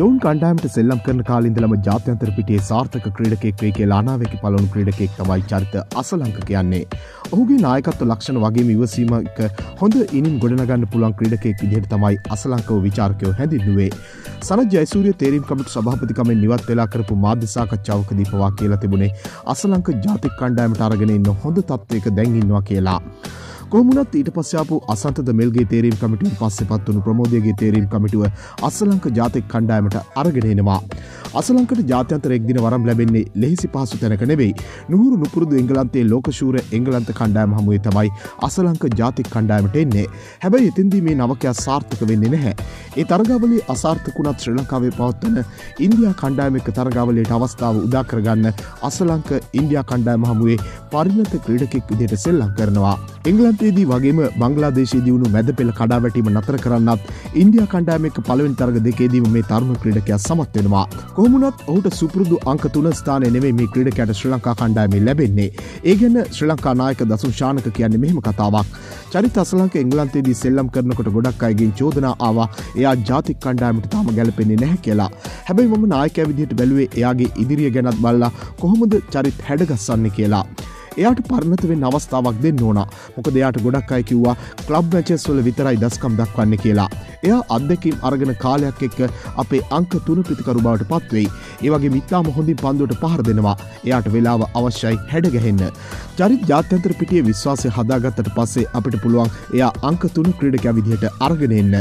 යොවුන් කණ්ඩෑමට සෙල්ලම් කරන කාලින්දලම ජාත්‍යන්තර පිටියේ සාර්ථක ක්‍රීඩකෙක් වේ කියලා අනාවකි පලවුණු ක්‍රීඩකෙක් තමයි චරිත අසලංක කියන්නේ. ඔහුගේ නායකත්ව ලක්ෂණ වගේ ඉවසීමක හොඳ ඉනින් ගොඩනගන්න පුළුවන් ක්‍රීඩකෙක් විදිහට තමයි අසලංකව විචාරකයෝ හැඳින්නුවේ. සනත් ජයසූරිය තේරීම් කමිටු සභාපතිකමෙන් නිවත් වෙලා කරපු මාධ්‍ය සාකච්ඡාවකදී පවා කියලා තිබුණේ අසලංක ජාතික කණ්ඩායමට අරගෙන ඉන්න හොඳ තත්ත්වයක දැන් ඉන්නවා කියලා. කොමුණත් ඊට පස්සයාපු අසන්ත මෙල්ගේ තේරීම් කමිටුව පස්සෙ පත්වනු ප්‍රමෝදයගේ තේරීම් කමිටුව අස්සලංක ජාතික කණ්ඩායමට අරගෙනෙනවා. අසලංකට ජාත්‍යන්තර එක්දින වරම් ලැබෙන්නේ ලෙහිසි පහසු තැනක නෙවෙයි නුහුරු නුපුරුදු එංගලන්තේ ලෝකශූර එංගලන්ත කණ්ඩායම හමුවේ තමයි අසලංක ජාතික කණ්ඩායමට එන්නේ හැබැයි ඉතින්දී මේ නවකයා සාර්ථක වෙන්නේ නැහැ. ඒ තරගාවලේ අසාර්ථකුණත් ශ්‍රී ලංකාවේ පවත්වන ඉන්දයා කණ්ඩායමක තරගාවලට අවස්ථාව උදාකරගන්න අසලංක ඉන්දයා කණ්ඩායම හමුවේ පරිණත ක්‍රීඩකෙක් විදියට සෙල්ලක් කරනවා. එංගලන්තේදී වගේම බංගලාදේශයේ දියුණු මැද පෙළ කඩාවැටීම නතර කරන්නත් ඉන්දියා කණ්ඩායමක පළවෙනි තරග දෙකේදීම මේ තරුණ ක්‍රීඩකයා සමත් වෙනවා. කොහොමුණත් ඔහුට සුපුරුදු අංක තුන ස්ථානය නෙවෙයි මේ ක්‍රීඩකයට ශ්‍රී ලංකා කණ්ඩායමේ ලැබෙන්නේ. ඒ ගැන ශ්‍රී ලංකා නායක දසුන් ශානක කියන්නේ මෙහෙම කතාවක්. චරිත අසලංක එංගලන්තේදී සෙල්ලම් කරනකොට ගොඩක් අයගෙන් චෝදනා ආවා එයා ජාතික කණ්ඩායමට තාම ගැලපෙන්නේ නැහැ කියලා. හැබැයි මම නායකයා විදිහට බැලුවේ එයාගේ ඉදිරිය ගැනත් බලලා කොහොමද චරිත් හැඩගස්සන්නේ කියලා. එයාට පරණතවෙන් අවස්ථාවක් දෙන්න ඕන මොක දෙයාට ගොඩක් අය කිව්වා කලබ් මැචස් වල විතරයි දස්කම් දක්වන්න කියලා. එයා අත්දැකින් අරගෙන කාලයක් එක්ක අපේ අංක තුන පිතිකරු බවට පත්වෙයි. ඒවගේ මිත්තාම හොඳින් පන්දුවට පහර දෙනවා. එයාට වෙලාව අවශ්‍යයි හැඩගැහෙන්න. චරිත් ජාත්‍යන්තර පිටිය විශ්වාසය හදාගත්තට පස්සේ අපිට පුළුවන් එයා අංක තුන ක්‍රඩක විදිහට අරගෙනෙන්න.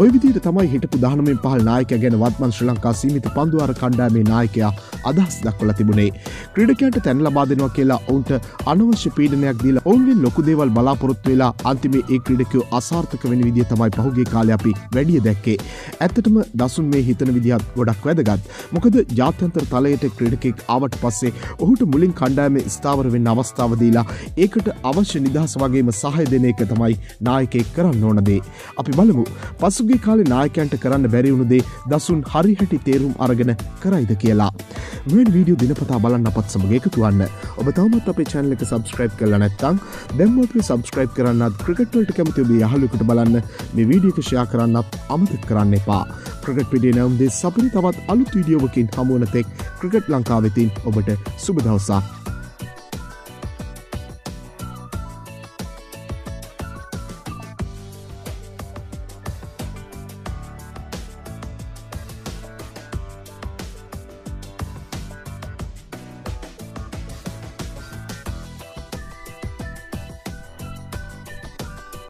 ඔය විදිට තමයි හිටපු දානමෙන් පහල් නායක ගැන වත්මන් ශ්‍රී ලංකා සීමිත පන්දුවර කණ්ඩාමේ නායකයා අදහස් දක්වල තිබුණේ. ක්‍රඩකයට තැන් ලබා දෙනවා කියලා ඔවුන්ට අනවශ්‍ය පීඩනයක් දීලා ඔවුන්ගෙන් ලොකු දේවල් බලාපොරොත්තු වෙලා අන්තිමේ ඒ ක්‍රීඩකයෝ අසාර්ථක වෙන විදිය තමයි පහුගේ කාලේ අපි වැඩිය දැක්කේ. ඇත්තටම දසුන් මේ හිතන විදිහත් ගොඩක් වැදගත්. මොකද ජාත්‍යන්තර තලයට ක්‍රීඩකෙක් ආවට පස්සේ ඔහුට මුලින් කණ්ඩායමේ ස්ථාවර වෙන්න අවස්ථාව දීලා ඒකට අවශ්‍ය නිදහස වගේම සහය දෙන එක තමයි නායකයෙක් කරන්න ඕන දේ. අපි බලමු. පසුගිය කාලේ නායකයන්ට කරන්න බැරි වුණු දේ දසුන් හරිහැටි තේරුම් අරගෙන කරයිද කියලා. මෙන් වීඩියෝ දිනපතා බලන්න අපත් සමග එකතු වන්න. ඔබ තවමත් අපේ channel එක subscribe කරලා නැත්නම් දැන්ම අපි subscribe කරන්නත් ක්‍රිකට් වලට කැමති ඔබේ යහළුවෙකුට බලන්න මේ වීඩියෝ එක share කරන්නත් අමතක කරන්න එපා. ක්‍රිකට් පිඩිය නැවුම් දේ සපරි තවත් අලුත් වීඩියෝවකින් හමුවන තෙක් ක්‍රිකට් ලංකාවෙතින් ඔබට සුබ දවසක්